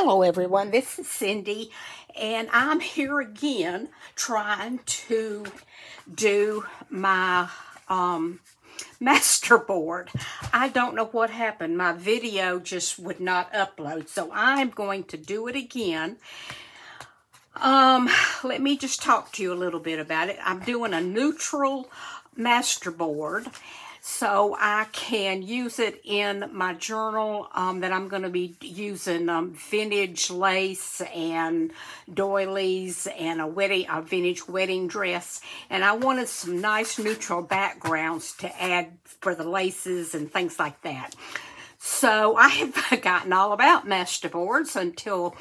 Hello everyone, this is Cindy and I'm here again trying to do my um, masterboard. I don't know what happened. My video just would not upload so I'm going to do it again. Um, let me just talk to you a little bit about it. I'm doing a neutral masterboard so I can use it in my journal um, that I'm going to be using um, vintage lace and doilies and a wedding a vintage wedding dress and I wanted some nice neutral backgrounds to add for the laces and things like that. So I have forgotten all about masterboards until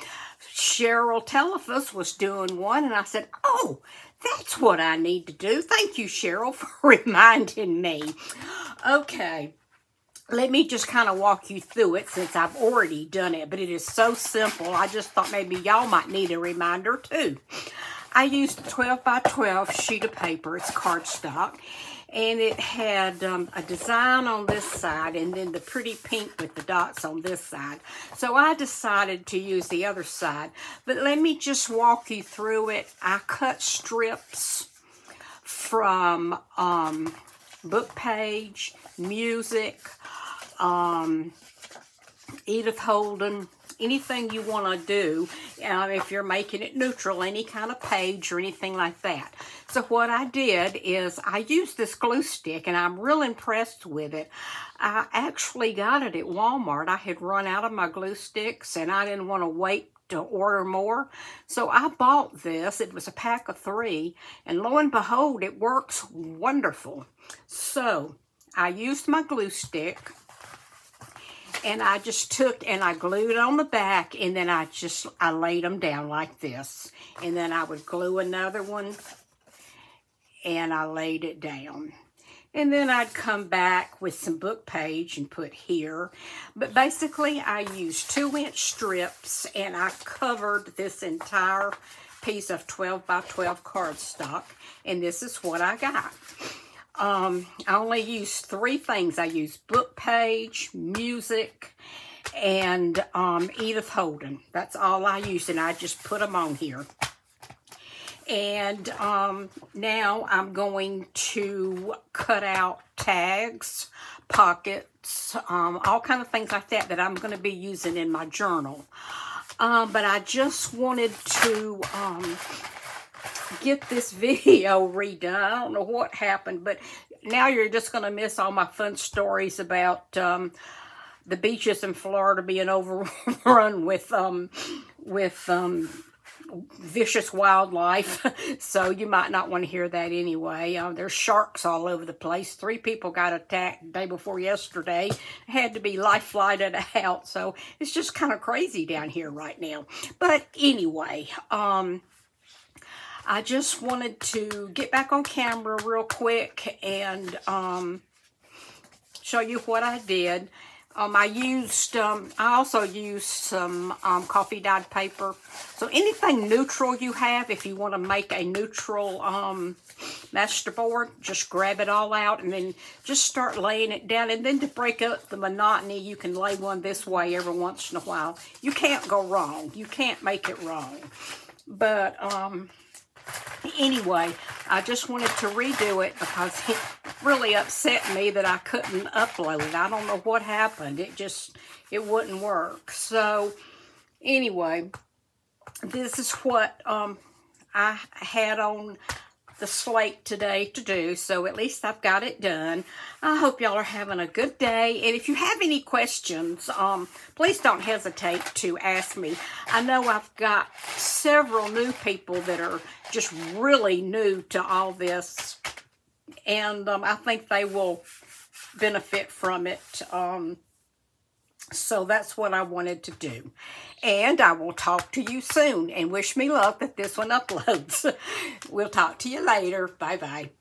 Cheryl Telephus was doing one and I said, oh, that's what I need to do. Thank you, Cheryl, for reminding me. Okay, let me just kind of walk you through it since I've already done it, but it is so simple. I just thought maybe y'all might need a reminder too. I used a 12 by 12 sheet of paper. It's cardstock. And it had um, a design on this side and then the pretty pink with the dots on this side. So I decided to use the other side. But let me just walk you through it. I cut strips from um, book page, music, um, Edith Holden, anything you want to do, uh, if you're making it neutral, any kind of page or anything like that. So what I did is I used this glue stick and I'm real impressed with it. I actually got it at Walmart. I had run out of my glue sticks and I didn't want to wait to order more. So I bought this. It was a pack of three. And lo and behold, it works wonderful. So I used my glue stick and I just took and I glued on the back and then I just, I laid them down like this. And then I would glue another one and I laid it down. And then I'd come back with some book page and put here. But basically, I used two-inch strips, and I covered this entire piece of 12 by 12 cardstock. And this is what I got. Um, I only used three things. I used book page, music, and um, Edith Holden. That's all I used, and I just put them on here. And um, now I'm going to cut out tags, pockets, um, all kind of things like that that I'm going to be using in my journal. Um, but I just wanted to um, get this video redone. I don't know what happened, but now you're just going to miss all my fun stories about um, the beaches in Florida being overrun with um, with um, vicious wildlife, so you might not want to hear that anyway. Uh, there's sharks all over the place. Three people got attacked day before yesterday. Had to be life flighted out, so it's just kind of crazy down here right now. But anyway, um, I just wanted to get back on camera real quick and um, show you what I did. Um, I used, um, I also used some um, coffee dyed paper. So anything neutral you have, if you want to make a neutral um, masterboard, just grab it all out and then just start laying it down. And then to break up the monotony, you can lay one this way every once in a while. You can't go wrong. You can't make it wrong. But, um, anyway, I just wanted to redo it because it really upset me that I couldn't upload it. I don't know what happened. It just, it wouldn't work. So, anyway, this is what um, I had on the slate today to do, so at least I've got it done. I hope y'all are having a good day, and if you have any questions, um, please don't hesitate to ask me. I know I've got several new people that are just really new to all this, and um, I think they will benefit from it. Um, so that's what I wanted to do. And I will talk to you soon and wish me luck that this one uploads. we'll talk to you later. Bye-bye.